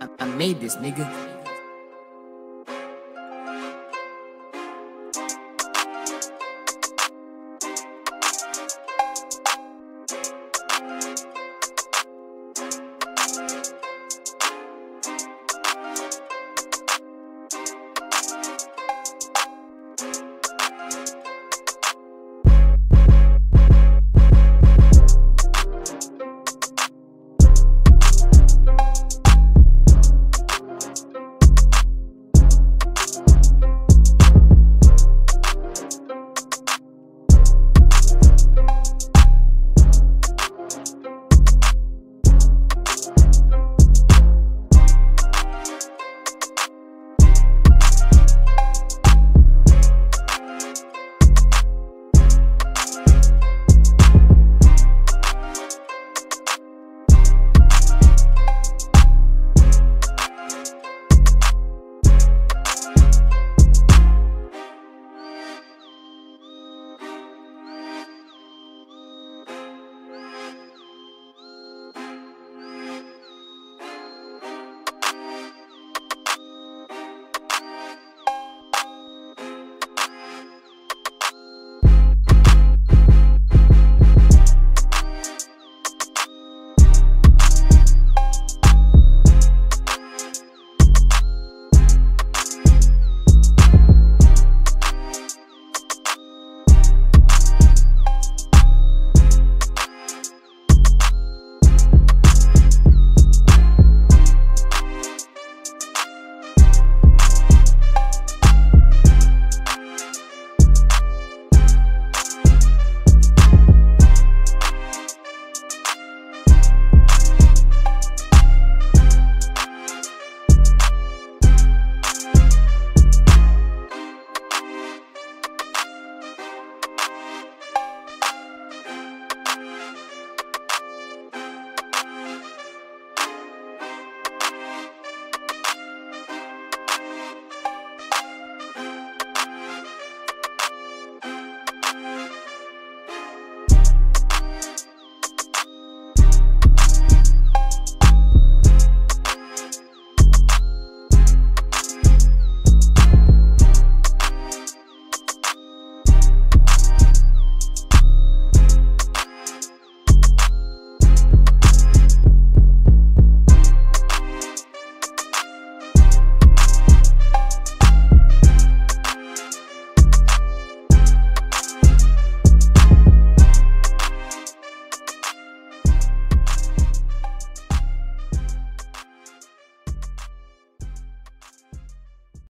I, I, made this, nigga.